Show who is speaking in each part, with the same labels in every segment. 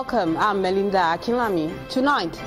Speaker 1: Welcome, I'm Melinda Akinlami. Tonight,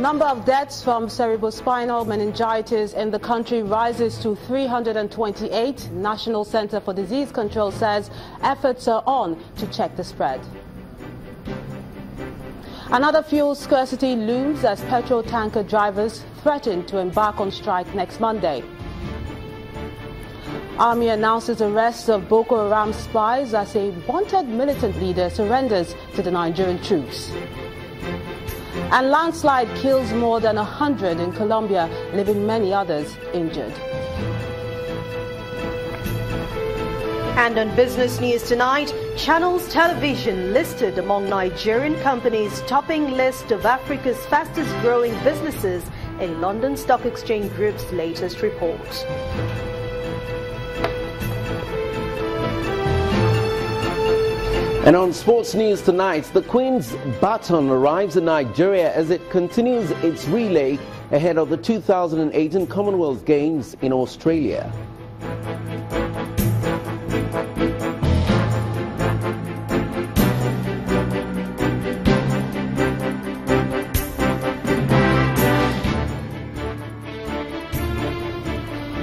Speaker 1: number of deaths from cerebrospinal meningitis in the country rises to 328. National Center for Disease Control says efforts are on to check the spread. Another fuel scarcity looms as petrol tanker drivers threaten to embark on strike next Monday. Army announces arrest of Boko Haram spies as a wanted militant leader surrenders to the Nigerian troops. And landslide kills more than 100 in Colombia, leaving many others injured.
Speaker 2: And on business news tonight, Channels Television listed among Nigerian companies topping list of Africa's fastest growing businesses in London Stock Exchange Group's latest report.
Speaker 3: And on sports news tonight, the Queen's baton arrives in Nigeria as it continues its relay ahead of the 2018 Commonwealth Games in Australia.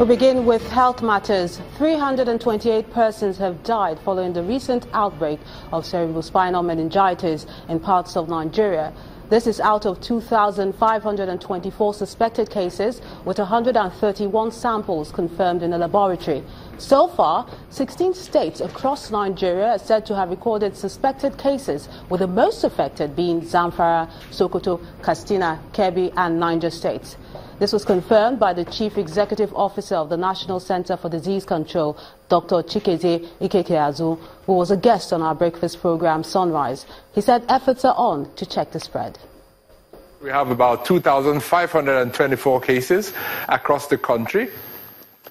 Speaker 1: We begin with health matters. 328 persons have died following the recent outbreak of cerebrospinal meningitis in parts of Nigeria. This is out of 2,524 suspected cases, with 131 samples confirmed in a laboratory. So far, 16 states across Nigeria are said to have recorded suspected cases, with the most affected being Zamfara, Sokoto, Katsina, Kebbi, and Niger states. This was confirmed by the Chief Executive Officer of the National Center for Disease Control, Dr. Chikwe Ihekweazu, who was a guest on our breakfast program Sunrise. He said efforts are on to check the spread.
Speaker 4: We have about 2,524 cases across the country.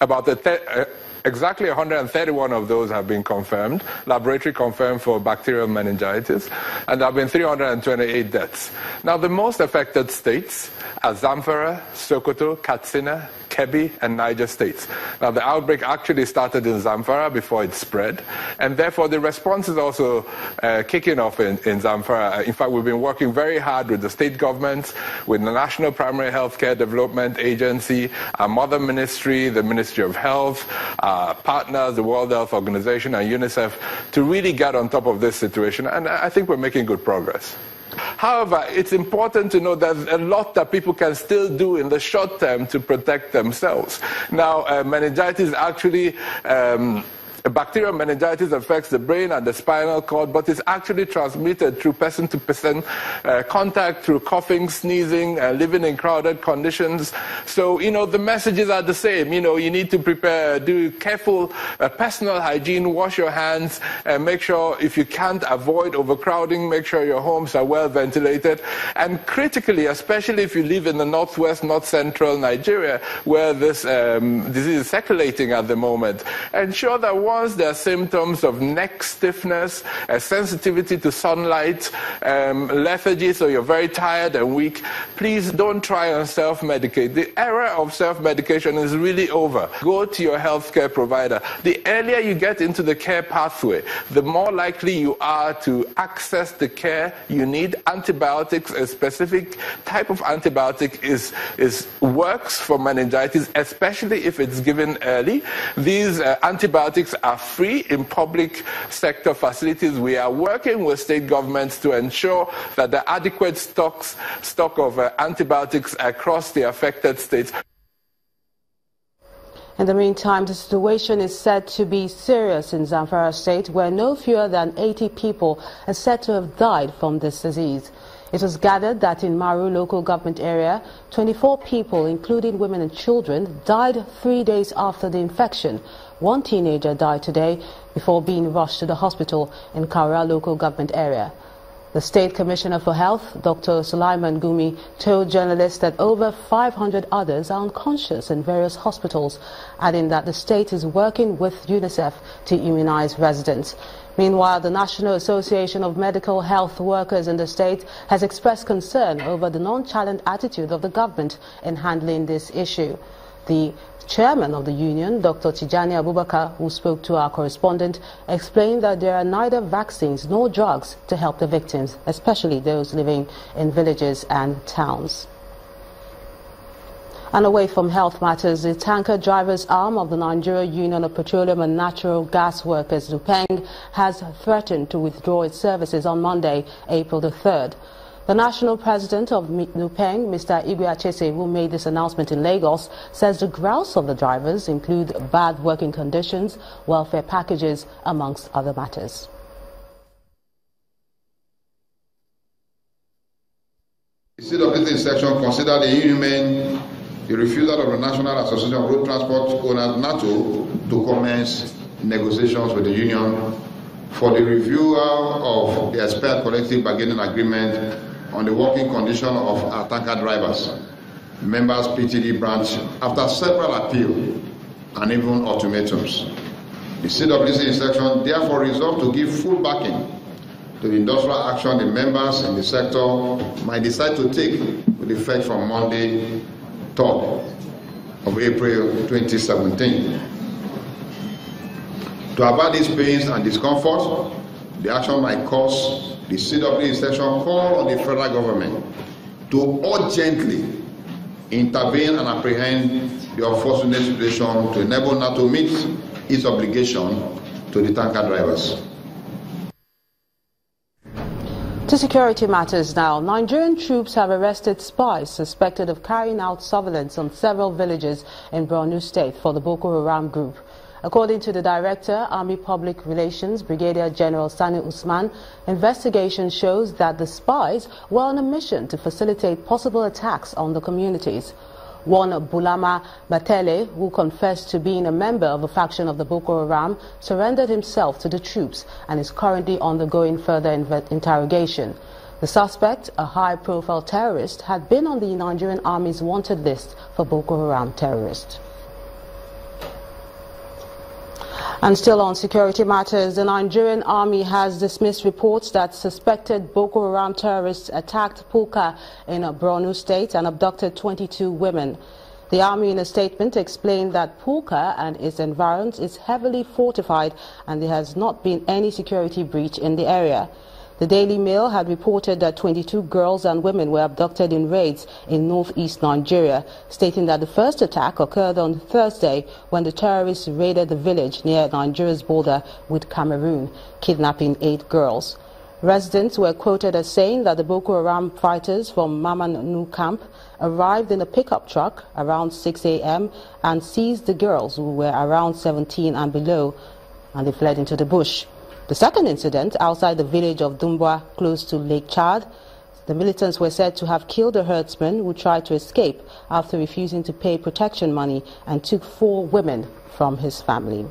Speaker 4: About the uh, Exactly 131 of those have been confirmed, laboratory confirmed for bacterial meningitis, and there have been 328 deaths. Now, the most affected states are Zamfara, Sokoto, Katsina, Kebbi, and Niger states. Now, the outbreak actually started in Zamfara before it spread, and therefore the response is also uh, kicking off in, in Zamfara. In fact, we've been working very hard with the state governments, with the National Primary Healthcare Development Agency, our mother ministry, the Ministry of Health, our partners, the World Health Organization, and UNICEF, to really get on top of this situation, and I think we're making good progress. However, it's important to know that a lot that people can still do in the short term to protect themselves. Now, uh, meningitis actually. Um, bacterial meningitis affects the brain and the spinal cord, but it's actually transmitted through person to person contact, through coughing, sneezing, uh, living in crowded conditions. So, you know, the messages are the same. You know, you need to prepare, do careful uh, personal hygiene, wash your hands, and make sure if you can't avoid overcrowding, make sure your homes are well ventilated. And critically, especially if you live in the northwest, north central Nigeria, where this um, disease is circulating at the moment, ensure that once there are symptoms of neck stiffness, a sensitivity to sunlight, um, lethargy, so you're very tired and weak, please don't try and self medicate. The era of self medication is really over. Go to your healthcare provider. The earlier you get into the care pathway, the more likely you are to access the care you need. Antibiotics, a specific type of antibiotic, is, is works for meningitis, especially if it's given early. These uh, antibiotics are free in public sector facilities. We are working with state governments to ensure that the adequate stocks, stock of uh, antibiotics across the affected states.
Speaker 1: In the meantime, the situation is said to be serious in Zamfara state, where no fewer than 80 people are said to have died from this disease. It was gathered that in Maru local government area, 24 people, including women and children, died three days after the infection. One teenager died today before being rushed to the hospital in Kaura local government area. The State Commissioner for Health, Dr. Sulaiman Gumi, told journalists that over 500 others are unconscious in various hospitals, adding that the state is working with UNICEF to immunize residents. Meanwhile, the National Association of Medical Health Workers in the state has expressed concern over the nonchalant attitude of the government in handling this issue. The chairman of the union, Dr. Tijani Abubakar, who spoke to our correspondent, explained that there are neither vaccines nor drugs to help the victims, especially those living in villages and towns. And away from health matters, the tanker drivers arm of the Nigeria Union of Petroleum and Natural Gas Workers, NUPENG, has threatened to withdraw its services on Monday, April the 3rd. The national president of NUPENG, Mr. Igwe Achese, who made this announcement in Lagos, says the grounds of the drivers include bad working conditions, welfare packages, amongst other matters.
Speaker 5: The CWT section considered the inhumane the refusal of the National Association of Road Transport Owners, NARTO, to commence negotiations with the union for the review of the expired collective bargaining agreement on the working condition of our tanker drivers, members PTD branch, after several appeals and even ultimatums. The CWC section therefore resolved to give full backing to the industrial action the members in the sector might decide to take with effect from Monday 3rd of April 2017. To avoid these pains and discomfort, the action might cause the CW section call on the federal government to urgently intervene and apprehend the unfortunate situation to enable NARTO to meet its obligation to the tanker drivers.
Speaker 1: To security matters now, Nigerian troops have arrested spies suspected of carrying out surveillance on several villages in Borno State for the Boko Haram group. According to the Director, Army Public Relations, Brigadier General Sani Usman, investigation shows that the spies were on a mission to facilitate possible attacks on the communities. One Bulama Batele, who confessed to being a member of a faction of the Boko Haram, surrendered himself to the troops and is currently undergoing further interrogation. The suspect, a high-profile terrorist, had been on the Nigerian Army's wanted list for Boko Haram terrorists. And still on security matters, the Nigerian army has dismissed reports that suspected Boko Haram terrorists attacked Pulka in Borno state and abducted 22 women. The army in a statement explained that Pulka and its environs is heavily fortified and there has not been any security breach in the area. The Daily Mail had reported that 22 girls and women were abducted in raids in northeast Nigeria, stating that the first attack occurred on Thursday when the terrorists raided the village near Nigeria's border with Cameroon, kidnapping eight girls. Residents were quoted as saying that the Boko Haram fighters from Mamanu camp arrived in a pickup truck around 6 a.m. and seized the girls who were around 17 and below and they fled into the bush. The second incident outside the village of Dumbwa, close to Lake Chad, the militants were said to have killed a herdsman who tried to escape after refusing to pay protection money and took four women from his family.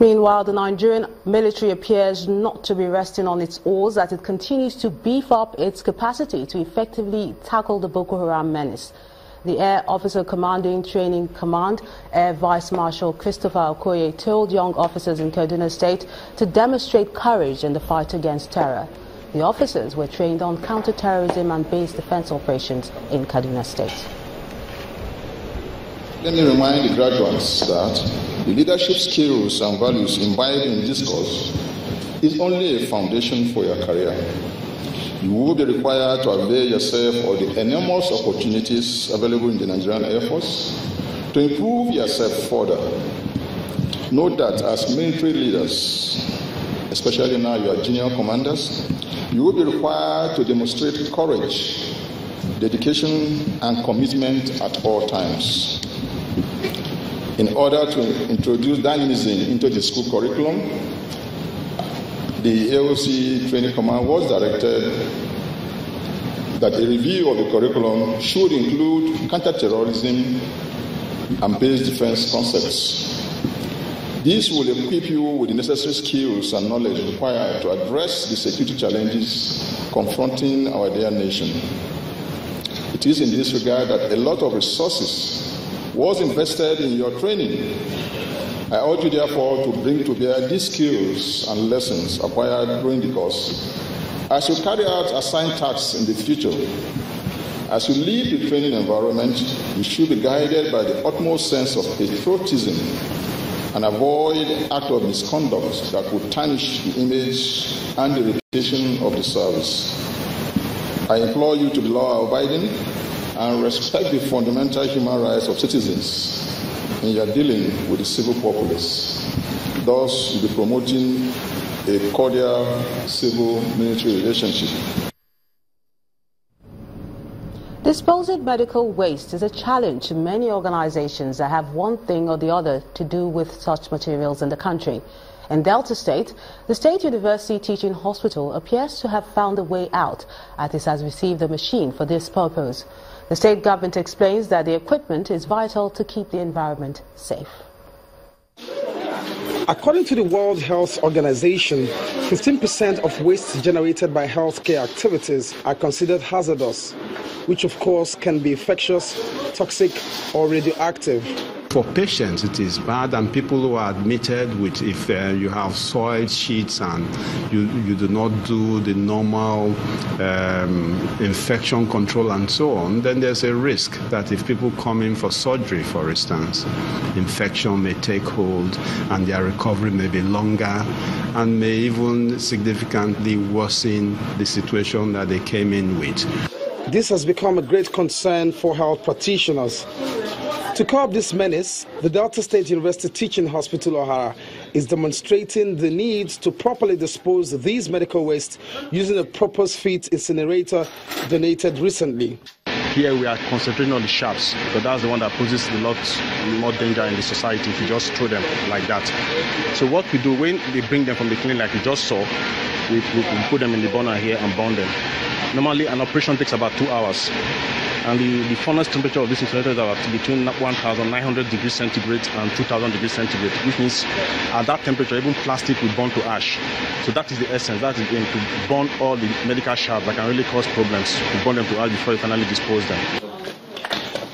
Speaker 1: Meanwhile, the Nigerian military appears not to be resting on its oars as it continues to beef up its capacity to effectively tackle the Boko Haram menace. The Air Officer Commanding Training Command, Air Vice Marshal Christopher Okoye, told young officers in Kaduna State to demonstrate courage in the fight against terror. The officers were trained on counter-terrorism and base defense operations in Kaduna State.
Speaker 6: Let me remind the graduates that the leadership skills and values imbibed in this course is only a foundation for your career you will be required to avail yourself of the enormous opportunities available in the Nigerian Air Force to improve yourself further. Note that as military leaders, especially now you are junior commanders, you will be required to demonstrate courage, dedication, and commitment at all times. In order to introduce dynamism into the school curriculum, the AOC Training Command was directed that a review of the curriculum should include counterterrorism and base defense concepts. This will equip you with the necessary skills and knowledge required to address the security challenges confronting our dear nation. It is in this regard that a lot of resources was invested in your training I urge you, therefore, to bring to bear these skills and lessons acquired during the course as you carry out assigned tasks in the future. As you leave the training environment, you should be guided by the utmost sense of patriotism and avoid acts of misconduct that would tarnish the image and the reputation of the service. I implore you to be law abiding and respect the fundamental human rights of citizens in are dealing with the civil populace. Thus, you'll be promoting a cordial civil military relationship.
Speaker 1: Disposing medical waste is a challenge to many organizations that have one thing or the other to do with such materials in the country. In Delta State, the State University Teaching Hospital appears to have found a way out as it has received a machine for this purpose. The state government explains that the equipment is vital to keep the environment safe.
Speaker 7: According to the World Health Organization, 15% of waste generated by healthcare activities are considered hazardous, which of course can be infectious, toxic, or radioactive.
Speaker 8: For patients, it is bad, and people who are admitted with if uh, you have soiled sheets and you, you do not do the normal um, infection control and so on, then there's a risk that if people come in for surgery, for instance, infection may take hold and their recovery may be longer and may even significantly worsen the situation that they came in with.
Speaker 7: This has become a great concern for health practitioners. To curb this menace, the Delta State University Teaching Hospital Oghara is demonstrating the need to properly dispose of these medical waste using a purpose-fit incinerator donated recently.
Speaker 9: Here we are concentrating on the sharps, but that's the one that poses a lot more danger in the society if you just throw them like that. So what we do when they bring them from the clinic, like you just saw, we, we, put them in the burner here and burn them. Normally an operation takes about two hours and the, the furnace temperature of this incinerator is about between 1900 degrees centigrade and 2000 degrees centigrade, which means at that temperature, even plastic will burn to ash. So that is the essence, that is aim, to burn all the medical sharps that can really cause problems, to burn them to ash before you finally dispose them.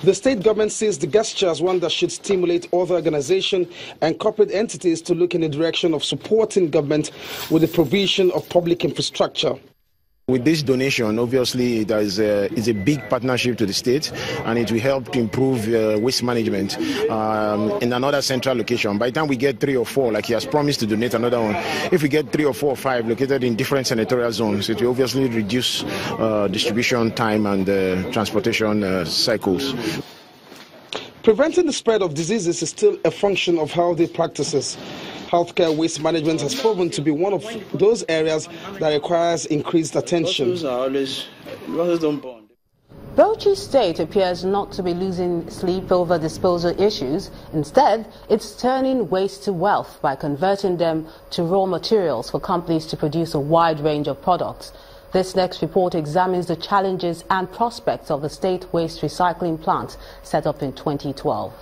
Speaker 7: The state government sees the gesture as one that should stimulate other organizations and corporate entities to look in the direction of supporting government with the provision of public infrastructure.
Speaker 10: With this donation, obviously, it is a, is a big partnership to the state, and it will help to improve uh, waste management um, in another central location. By the time we get three or four, like he has promised to donate another one, if we get three or four or five located in different senatorial zones, it will obviously reduce uh, distribution time and uh, transportation uh, cycles.
Speaker 7: Preventing the spread of diseases is still a function of healthy practices. Healthcare waste management has proven to be one of those areas that requires increased attention.
Speaker 1: Bauchi State appears not to be losing sleep over disposal issues. Instead, it's turning waste to wealth by converting them to raw materials for companies to produce a wide range of products. This next report examines the challenges and prospects of the state waste recycling plant set up in 2012.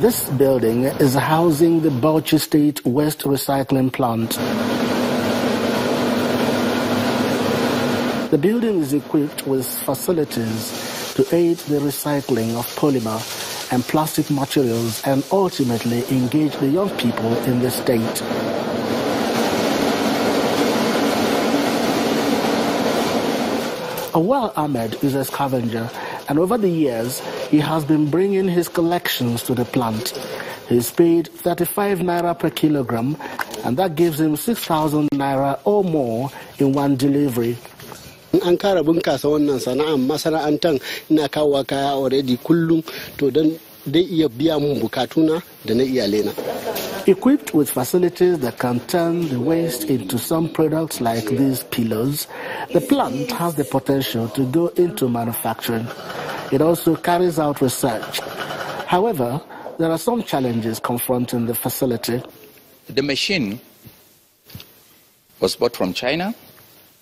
Speaker 11: This building is housing the Bauchi State Waste Recycling Plant. The building is equipped with facilities to aid the recycling of polymer and plastic materials and ultimately engage the young people in the state. Awal Ahmed is a scavenger, and over the years, he has been bringing his collections to the plant. He's paid 35 naira per kilogram, and that gives him 6,000 naira or more in one delivery.
Speaker 12: an kara bunkasa wannan sana'an masana'antar ina kawo kaya already kullum to don dai iya biya mun bukatuna da na iyalena.
Speaker 11: Equipped with facilities that can turn the waste into some products like these pillows, the plant has the potential to go into manufacturing. It also carries out research. However, there are some challenges confronting the facility.
Speaker 13: The machine was bought from China,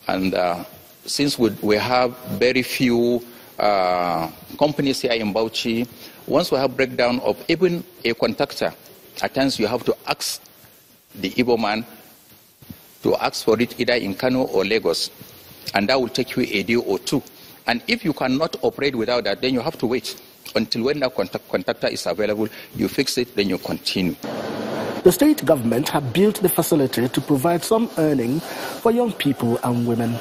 Speaker 13: and uh, since we, we, have very few uh, companies here in Bauchi, once we have breakdown of even a contactor, at times you have to ask the Igbo man to ask for it either in Kano or Lagos, and that will take you a day or two. And if you cannot operate without that, then you have to wait until when that contact, contactor is available, you fix it, then you continue.
Speaker 11: The state government have built the facility to provide some earning for young people and women.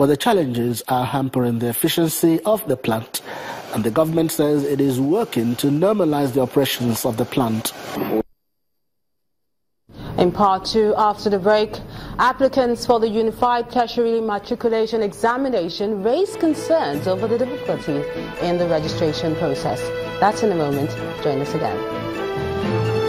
Speaker 11: but the challenges are hampering the efficiency of the plant. And the government says it is working to normalize the operations of the plant.
Speaker 1: In part two, after the break, applicants for the Unified Tertiary Matriculation Examination raised concerns over the difficulties in the registration process. That's in a moment. Join us again.